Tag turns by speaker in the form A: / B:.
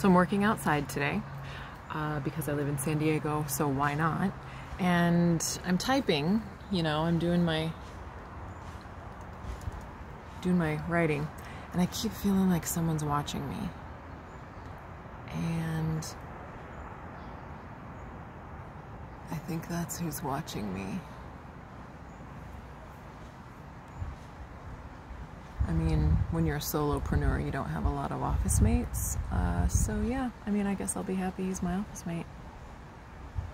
A: So I'm working outside today uh, because I live in San Diego, so why not? And I'm typing, you know, I'm doing my doing my writing, and I keep feeling like someone's watching me. And I think that's who's watching me. I mean, when you're a solopreneur, you don't have a lot of office mates. Uh, so yeah, I mean, I guess I'll be happy he's my office mate.